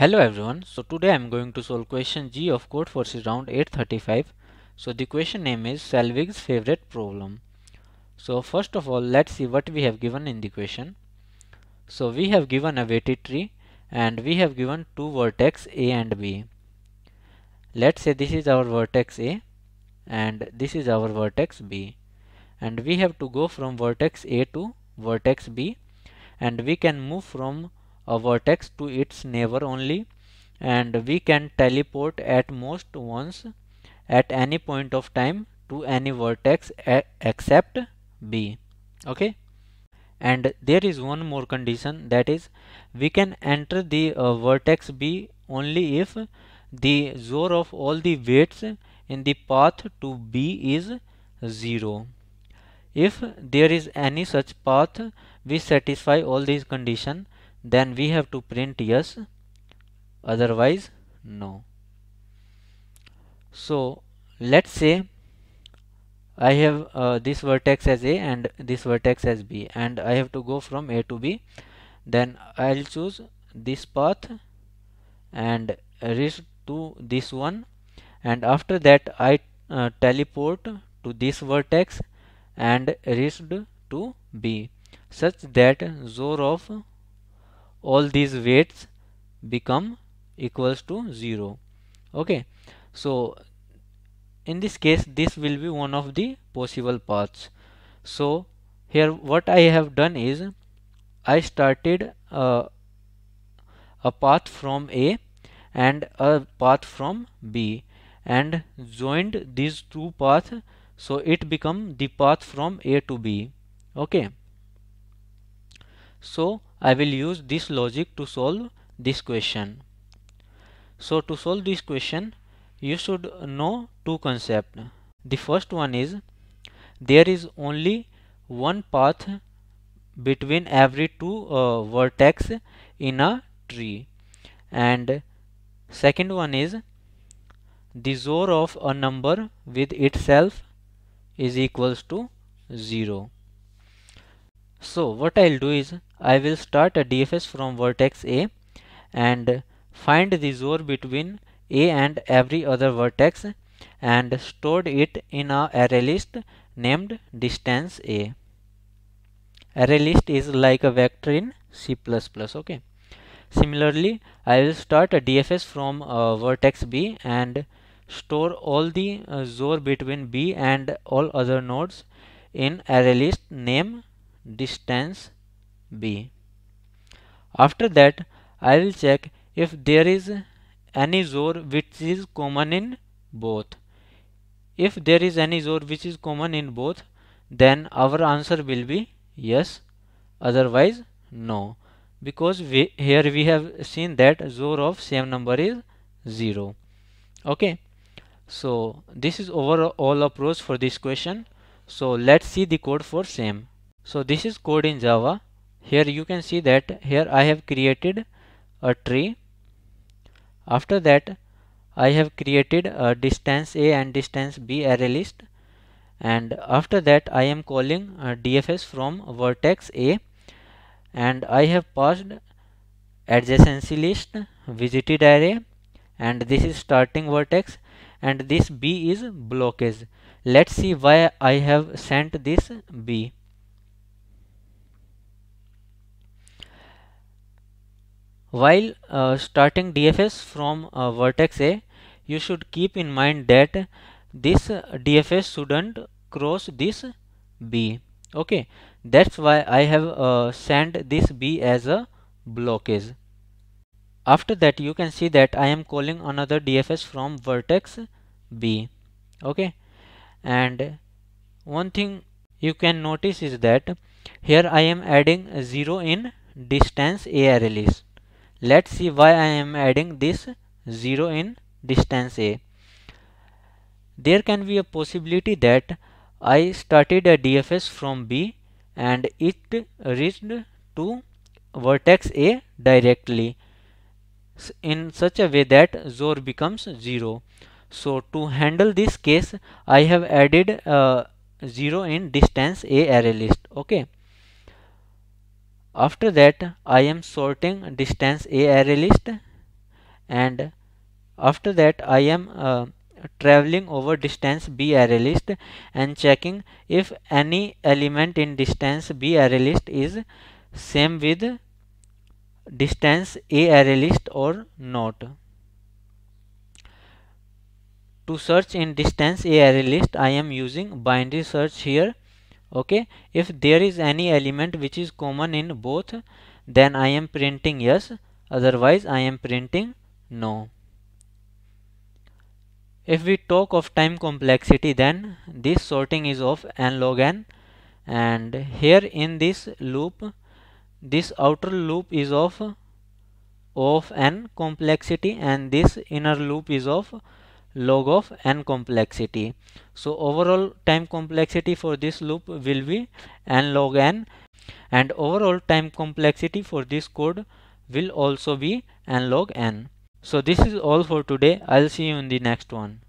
Hello everyone. So today I am going to solve question G of code Codeforces round 835. So the question name is SlavicG's favorite problem. So first of all let's see what we have given in the question. So we have given a weighted tree and we have given two vertex A and B. Let's say this is our vertex A and this is our vertex B and we have to go from vertex A to vertex B and we can move from a vertex to its neighbor only and we can teleport at most once at any point of time to any vertex except B. Okay? And there is one more condition that is we can enter the uh, vertex B only if the XOR of all the weights in the path to B is 0 if there is any such path we satisfy all these conditions then we have to print yes otherwise no. So let's say I have uh, this vertex as A and this vertex as B and I have to go from A to B. Then I'll choose this path and reach to this one. And after that I uh, teleport to this vertex and reached to B. Such that XOR of all these weights become equals to 0 okay. So in this case this will be one of the possible paths. So here what I have done is I started uh, a path from A and a path from B and joined these two paths. So it become the path from A to B. Okay. So I will use this logic to solve this question. So to solve this question you should know two concepts. The first one is there is only one path between every two uh, vertex in a tree and second one is the XOR of a number with itself is equals to 0. So what I'll do is I will start a DFS from vertex A and find the XOR between A and every other vertex and stored it in a array list named distance A. Array list is like a vector in C++. Okay. Similarly, I will start a DFS from uh, vertex B and store all the uh, XOR between B and all other nodes in array list name distance b. After that I will check if there is any XOR which is common in both. If there is any XOR which is common in both then our answer will be yes. Otherwise no. Because we, here we have seen that XOR of same number is 0 okay. So this is overall approach for this question. So let's see the code for same so this is code in Java. Here you can see that here I have created a tree. After that I have created a distance A and distance B array list and after that I am calling DFS from vertex A and I have passed adjacency list visited array and this is starting vertex and this B is blockage. Let's see why I have sent this B. While uh, starting DFS from uh, vertex A, you should keep in mind that this DFS shouldn't cross this B. Okay, that's why I have uh, sent this B as a blockage. After that, you can see that I am calling another DFS from vertex B. Okay, and one thing you can notice is that here I am adding 0 in distance A array list let's see why I am adding this 0 in distance A. There can be a possibility that I started a DFS from B and it reached to vertex A directly in such a way that XOR becomes 0. So to handle this case I have added uh, 0 in distance A array list. Okay. After that I am sorting distance A array list and after that I am uh, traveling over distance B array list and checking if any element in distance B array list is same with distance A array list or not. To search in distance A array list I am using binary search here okay? If there is any element which is common in both then I am printing yes. Otherwise I am printing no. If we talk of time complexity then this sorting is of n log n. And here in this loop this outer loop is of of n complexity and this inner loop is of log of n complexity. So overall time complexity for this loop will be n log n and overall time complexity for this code will also be n log n. So this is all for today. I'll see you in the next one.